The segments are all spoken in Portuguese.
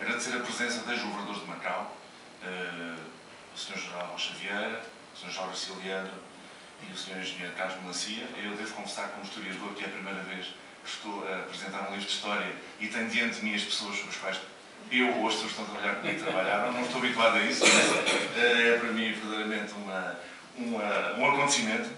Agradecer a presença das governadores de Macau, uh, o Sr. General Vieira, o Sr. Jorge Siciliano e o Sr. Engenheiro Carlos Melancia. Eu devo confessar como historiador que é a primeira vez que estou a apresentar um livro de história e tenho diante de mim as pessoas com as quais eu ou as pessoas que estão a trabalhar comigo trabalharam. Não estou habituado a isso, mas é para mim verdadeiramente uma, uma, um acontecimento.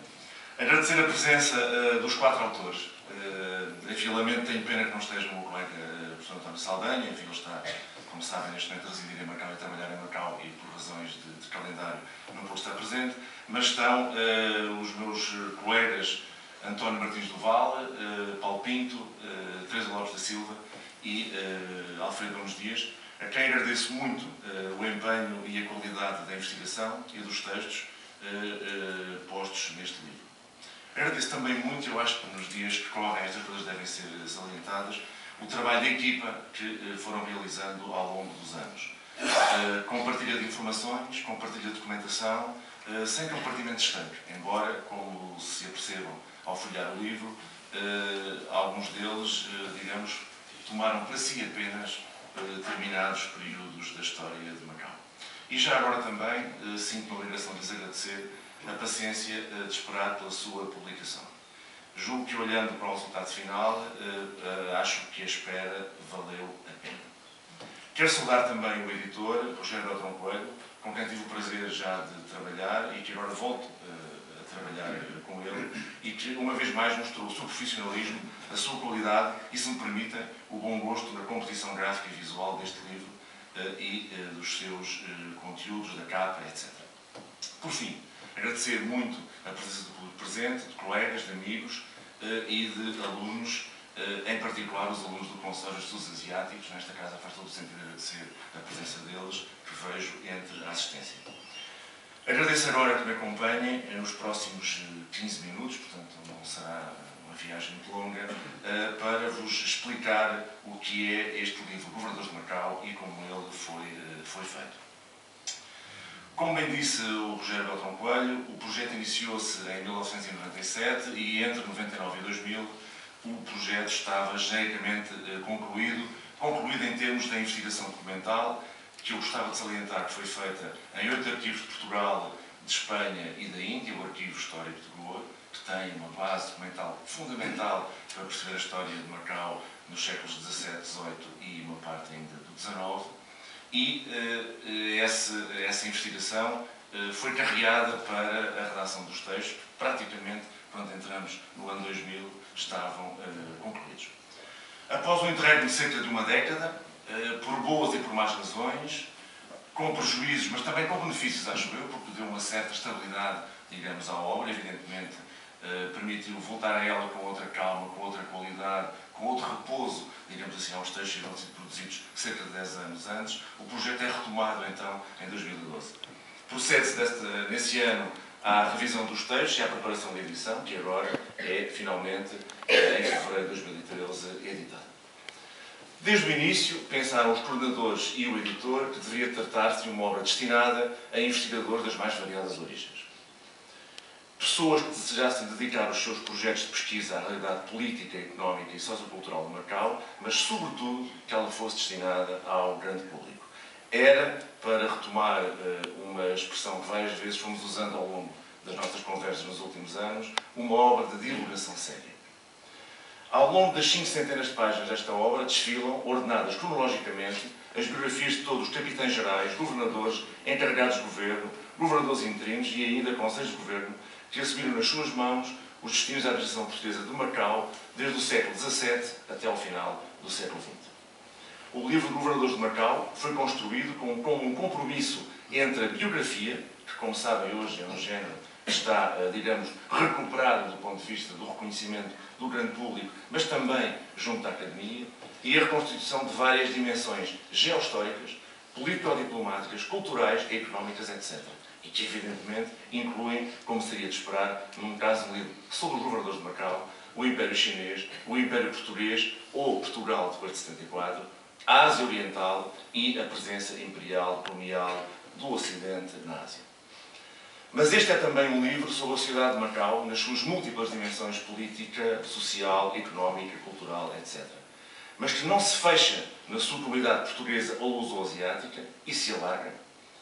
Agradecer a presença uh, dos quatro autores. Uh, enfim, tenho pena que não esteja o meu colega uh, professor António Saldanha, enfim, ele está como sabem, neste momento a residir em Macau e a trabalhar em Macau e por razões de, de calendário não pôde estar presente, mas estão uh, os meus colegas António Martins do Val, uh, Paulo Pinto, uh, Teresa Lopes da Silva e uh, Alfredo Gomes Dias, a quem agradeço muito o empenho e a qualidade da investigação e dos textos postos neste livro. Agradeço também muito, eu acho que nos dias que correm estas coisas devem ser salientadas, o trabalho de equipa que eh, foram realizando ao longo dos anos. Eh, com partilha de informações, com partilha de documentação, eh, sem compartimento estanque, embora, como se apercebam ao folhear o livro, alguns deles, digamos, tomaram para si apenas determinados períodos da história de Macau. E já agora também sinto uma obrigação de lhes agradecer a paciência de esperar pela sua publicação. Julgo que, olhando para o resultado final, eh, eh, acho que a espera valeu a pena. Quero saudar também o editor, Rogério Beltrão Coelho, com quem tive o prazer já de trabalhar e que agora volto eh, a trabalhar com ele e que, uma vez mais, mostrou o seu profissionalismo, a sua qualidade e, se me permitem, o bom gosto da composição gráfica e visual deste livro e dos seus conteúdos, da capa, etc. Por fim, agradecer muito a presença do público presente, de colegas, de amigos eh, e de alunos, eh, em particular os alunos do Conselho de Estudos Asiáticos. Nesta casa faz todo o sentido agradecer a presença deles, que vejo entre a assistência. Agradeço agora que me acompanhem nos próximos 15 eh, minutos, portanto não será uma viagem muito longa, para vos explicar o que é este livro Governadores de Macau e como ele foi, foi feito. Como bem disse o Rogério Beltrão Coelho, o projeto iniciou-se em 1997 e entre 99 e 2000 o projeto estava genericamente eh, concluído, concluído em termos da investigação documental, que eu gostava de salientar que foi feita em oito arquivos de Portugal, de Espanha e da Índia, o Arquivo Histórico de Goa, que tem uma base documental fundamental para perceber a história de Macau nos séculos XVII, XVIII e uma parte ainda do XIX e uh, essa, investigação uh, foi carregada para a redação dos textos, praticamente, quando entramos no ano 2000, estavam concluídos. Após um interregno de cerca de uma década, por boas e por más razões, com prejuízos, mas também com benefícios, acho eu, porque deu uma certa estabilidade, digamos, à obra, evidentemente, permitiu voltar a ela com outra calma, com outra qualidade, com outro repouso, digamos assim, aos textos que tinham sido produzidos cerca de 10 anos antes, o projeto é retomado então em 2012. Procede-se nesse ano à revisão dos textos e à preparação da edição, que agora é finalmente, em fevereiro de 2013, editada. Desde o início, pensaram os coordenadores e o editor que deveria tratar-se de uma obra destinada a investigadores das mais variadas origens pessoas que desejassem dedicar os seus projetos de pesquisa à realidade política, económica e sociocultural de Macau, mas, sobretudo, que ela fosse destinada ao grande público. Era, para retomar uh, uma expressão que várias vezes fomos usando ao longo das nossas conversas nos últimos anos, uma obra de divulgação séria. Ao longo das cinco centenas de páginas desta obra desfilam, ordenadas cronologicamente, as biografias de todos os capitães gerais, governadores, encarregados de governo, governadores interinos e ainda conselhos de governo que assumiram nas suas mãos os destinos da administração portuguesa de Macau desde o século XVII até ao final do século XX. O livro de Governadores de Macau foi construído como, um compromisso entre a biografia, que, como sabem, hoje é um género que está, eh, digamos, recuperado do ponto de vista do reconhecimento do grande público, mas também junto à academia, e a reconstituição de várias dimensões geohistóricas, político-diplomáticas, culturais, económicas, etc e que, evidentemente, incluem, como seria de esperar, num caso de livro sobre os governadores de Macau, o Império Chinês, o Império Português ou Portugal depois de 74, a Ásia Oriental e a presença imperial colonial do Ocidente na Ásia. Mas este é também um livro sobre a sociedade de Macau nas suas múltiplas dimensões política, social, económica, cultural, etc. mas que não se fecha na sua comunidade portuguesa ou luso-asiática e se alarga,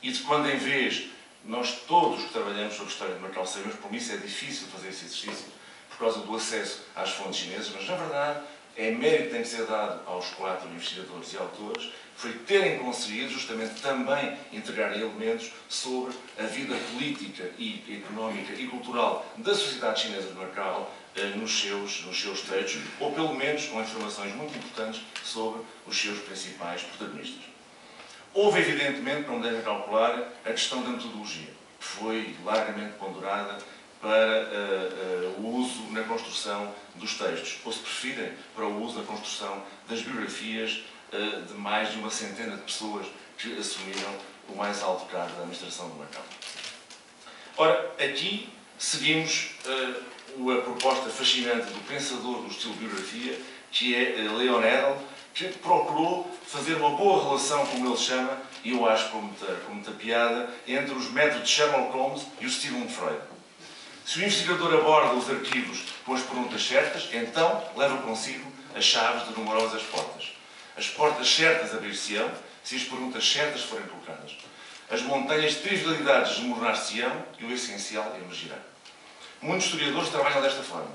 e de quando em vez nós todos que trabalhamos sobre a história de Macau sabemos, por isso é difícil fazer esse exercício, por causa do acesso às fontes chinesas, mas na verdade é mérito que tem que ser dado aos quatro investigadores e autores, foi terem conseguido justamente também integrar elementos sobre a vida política e económica e cultural da sociedade chinesa de Macau eh, nos seus, nos seus textos, ou pelo menos com informações muito importantes sobre os seus principais protagonistas. Houve, evidentemente, como devem calcular, a questão da metodologia, que foi largamente ponderada para uh, uh, o uso na construção dos textos, ou se preferem, para o uso na construção das biografias uh, de mais de uma centena de pessoas que assumiram o mais alto cargo da administração do Macau. Ora, aqui seguimos a proposta fascinante do pensador do estilo biografia, que é Leon Edel, que procurou fazer uma boa relação, como ele chama, e eu acho com muita, com muita piada, entre os métodos de Sherlock Holmes e o Sigmund Freud. Se o investigador aborda os arquivos com as perguntas certas, então leva consigo as chaves de numerosas portas. As portas certas abrir-se-ão se as perguntas certas forem colocadas. As montanhas de trivialidades desmoronar-se-ão e o essencial emergirá. Muitos historiadores trabalham desta forma.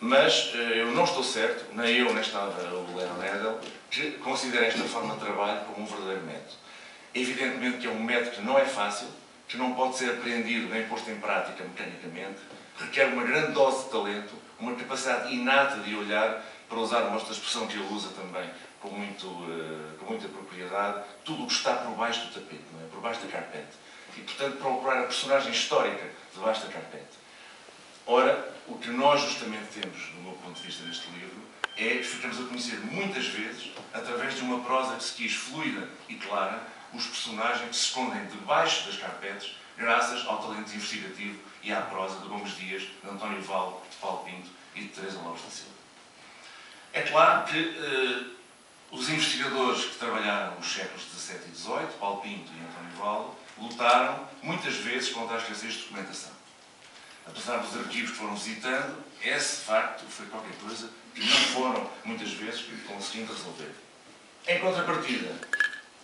Mas eh, eu não estou certo, nem eu, nem estava o Leon Edel, que considera esta forma de trabalho como um verdadeiro método. Evidentemente que é um método que não é fácil, que não pode ser aprendido nem posto em prática mecanicamente, requer uma grande dose de talento, uma capacidade inata de olhar, para usar uma outra expressão que ele usa também com, muito, uh, com muita propriedade, tudo o que está por baixo do tapete, não é? por baixo da carpete. E, portanto, procurar a personagem histórica debaixo da carpete. Ora, o que nós justamente temos, do meu ponto de vista deste livro, é que ficamos a conhecer muitas vezes, através de uma prosa que se quis fluida e clara, os personagens que se escondem debaixo das carpetes, graças ao talento investigativo e à prosa de Gomes Dias, de António Val, de Paulo Pinto e de Teresa Lopes da Silva. É claro que eh, os investigadores que trabalharam nos séculos XVII e XVIII, Paulo Pinto e António Val, lutaram muitas vezes contra a escassez de documentação. Apesar dos arquivos que foram visitando, esse facto foi qualquer coisa que não foram, muitas vezes, conseguindo resolver. Em contrapartida,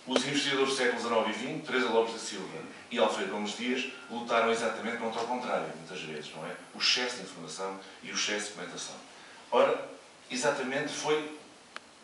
os investigadores do século XIX e XX, Teresa Lopes da Silva e Alfredo Gomes Dias, lutaram exatamente contra o contrário, muitas vezes, não é? O excesso de informação e o excesso de documentação. Ora, exatamente foi,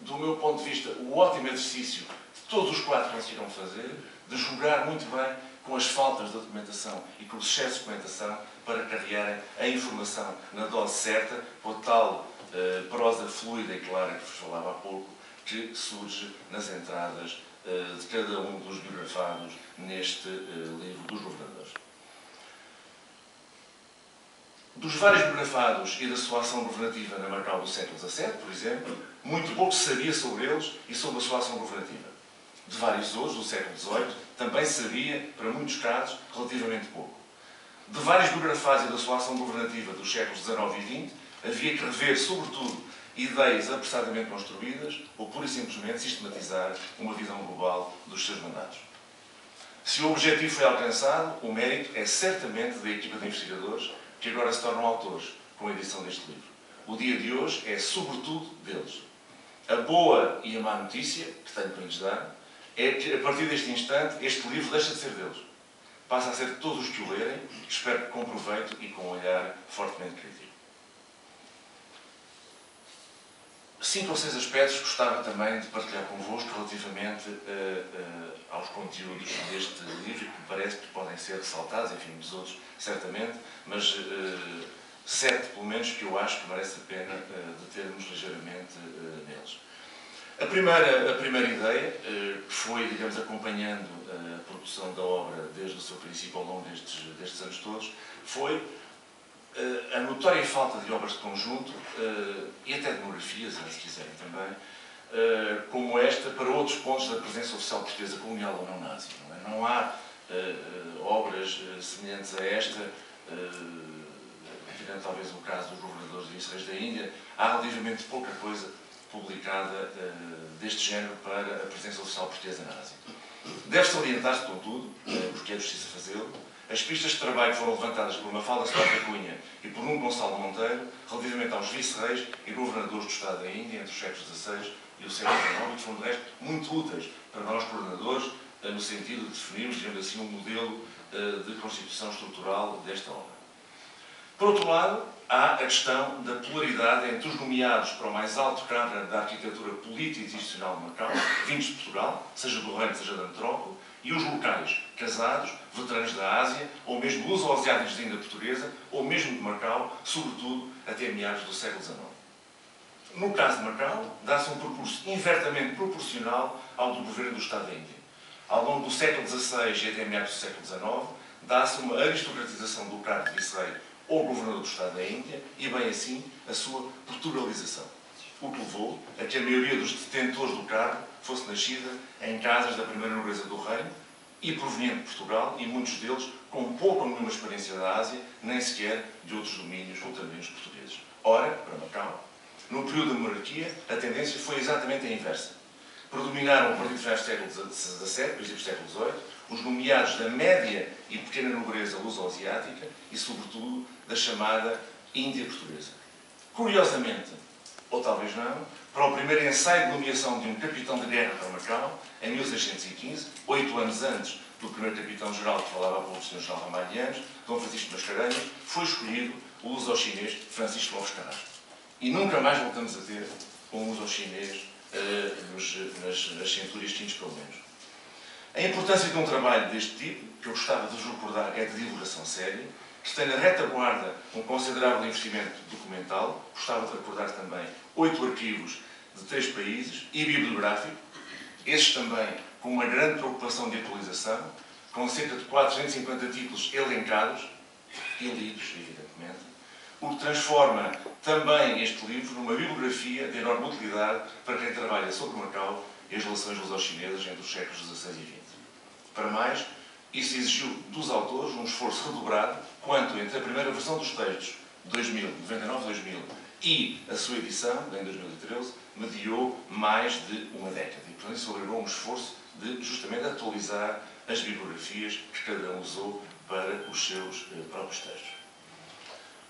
do meu ponto de vista, o ótimo exercício que todos os quatro conseguiram fazer, de jogar muito bem com as faltas da documentação e com o excesso de documentação para carregarem a informação na dose certa, a tal uh, prosa fluida e clara que vos falava há pouco, que surge nas entradas eh, de cada um dos biografados neste eh, livro dos governadores. Dos vários biografados e da sua ação governativa na Macau do século XVII, por exemplo, muito pouco se sabia sobre eles e sobre a sua ação governativa. De vários outros, do século XVIII, também sabia, para muitos casos, relativamente pouco. De biografados e da sua ação governativa dos séculos XIX e XX, havia que rever, sobretudo, ideias apressadamente construídas ou, pura e simplesmente, sistematizar uma visão global dos seus mandatos. Se o objetivo foi alcançado, o mérito é certamente da equipa de investigadores que agora se tornam autores com a edição deste livro. O dia de hoje é, sobretudo, deles. A boa e a má notícia que tenho para lhes dar é a partir deste instante, este livro deixa de ser deles. Passa a ser de todos os que o lerem, espero que com proveito e com um olhar fortemente crítico. cinco ou seis aspectos gostava também de partilhar convosco relativamente uh, uh, aos conteúdos deste livro, que me parece que podem ser ressaltados, enfim, dos outros, certamente, mas uh, sete, pelo menos, que eu acho que merece a pena de termos ligeiramente neles. A primeira, a primeira ideia, que foi, digamos, acompanhando a produção da obra desde o seu princípio ao longo destes, destes anos todos, foi uh, a notória falta de obras de conjunto uh, e até de se quiserem também, uh, como esta, para outros pontos da presença oficial portuguesa colonial ou não nazi. Não, é? não há obras semelhantes a esta, tirando talvez o caso dos governadores e vice-reis da Índia, há relativamente pouca coisa publicada deste género para a presença oficial portuguesa na Ásia. Deve-se orientar-se, contudo, porque é justiça fazê-lo, as pistas de trabalho foram levantadas por Mafalda Soares Cunha e por Nuno Gonçalo Monteiro relativamente aos vice-reis e governadores do Estado da Índia entre os séculos XVI e o século XIX que foram, de resto, muito úteis para nós, coordenadores, eh, no sentido de definirmos, digamos assim, um modelo eh, de constituição estrutural desta obra. Por outro lado, há a questão da polaridade entre os nomeados para o mais alto cargo da arquitetura política e institucional de Macau, vindos de Portugal, seja do reino, seja da metrópole, e os locais, casados, veteranos da Ásia, ou mesmo luso-asiáticos de Índia Portuguesa, ou mesmo de Macau, sobretudo até meados do século XIX. No caso de Macau, dá-se um percurso invertamente proporcional ao do governo do Estado da Índia. Ao longo do século XVI e até meados do século XIX, dá-se uma aristocratização do cargo de vice-rei ou governador do Estado da Índia e, bem assim, a sua portugalização. O que levou a que a maioria dos detentores do cargo fosse nascida em casas da primeira nobreza do reino e proveniente de Portugal, e muitos deles com pouca ou nenhuma experiência da Ásia, nem sequer de outros domínios ou também os portugueses. Ora, para Macau, no período da monarquia, a tendência foi exatamente a inversa. Predominaram, a partir do século XVII, princípios do século XVIII, os nomeados da média e pequena nobreza luso-asiática e, sobretudo, da chamada Índia Portuguesa. Curiosamente, ou talvez não, para o primeiro ensaio de nomeação de um capitão de guerra para Macau, em 1615, oito anos antes do primeiro capitão-geral que falava para o Sr. General Ramalhianos, Dom Francisco Mascarenhas, foi escolhido o luso-chinês Francisco Alves Carrasco. E nunca mais voltamos a ter um luso-chinês uh, nas, nas centúrias pelo menos. A importância de um trabalho deste tipo, que eu gostava de vos recordar, é de divulgação séria, que tem na retaguarda um considerável investimento documental, gostava de recordar também oito arquivos de três países e bibliográfico, estes também com uma grande preocupação de atualização, com cerca de 450 títulos elencados e lidos, evidentemente, o que transforma também este livro numa bibliografia de enorme utilidade para quem trabalha sobre Macau e as relações luso-chinesas entre os séculos XVI e XX. Para mais, isso exigiu dos autores um esforço redobrado quanto entre a primeira versão dos textos, 2000, 99-2000, e a sua edição, em 2013, mediou mais de uma década. E, portanto, isso obrigou um esforço de justamente atualizar as bibliografias que cada um usou para os seus eh, próprios textos.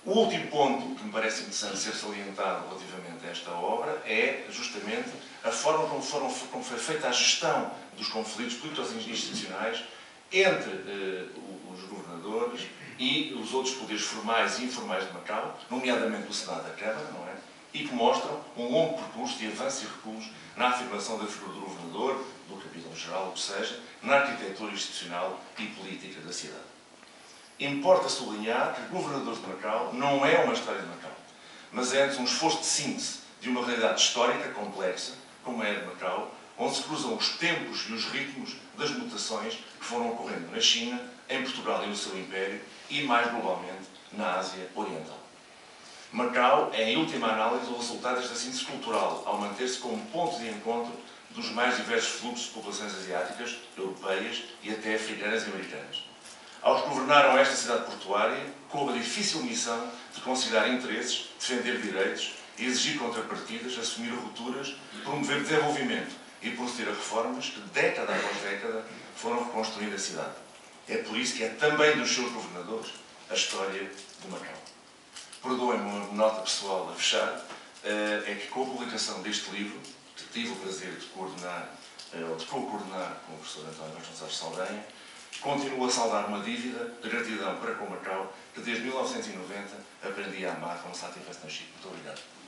O último ponto que me parece interessante ser salientado relativamente a esta obra é justamente a forma como, foram, como foi feita a gestão dos conflitos políticos institucionais entre eh, os governadores e os outros poderes formais e informais de Macau, nomeadamente o Senado da Câmara, não é? E que mostram um longo percurso de avanço e recuos na afirmação da figura do governador, do capitão-geral, o que seja, na arquitetura institucional e política da cidade. Importa sublinhar que o governador de Macau não é uma história de Macau, mas é antes um esforço de síntese de uma realidade histórica complexa, como é a de Macau, onde se cruzam os tempos e os ritmos das mutações que foram ocorrendo na China, em Portugal e no seu Império e, mais globalmente, na Ásia Oriental. Macau é, em última análise, o resultado desta síntese cultural, ao manter-se como ponto de encontro dos mais diversos fluxos de populações asiáticas, europeias e até africanas e americanas aos que governaram esta cidade portuária, coube a difícil missão de considerar interesses, defender direitos, exigir contrapartidas, assumir rupturas, promover desenvolvimento e proceder a reformas que, década após década, foram reconstruindo a cidade. É por isso que é também dos seus governadores a história de Macau. Perdoem-me uma nota pessoal a fechar, eh, é que com a publicação deste livro, que tive o prazer de coordenar, eh, ou de co-coordenar com o professor António Vasconcelos Saldanha, Continuo a saldar uma dívida de gratidão para com Macau, que desde 1990 aprendi a amar tivesse nascido. Muito obrigado.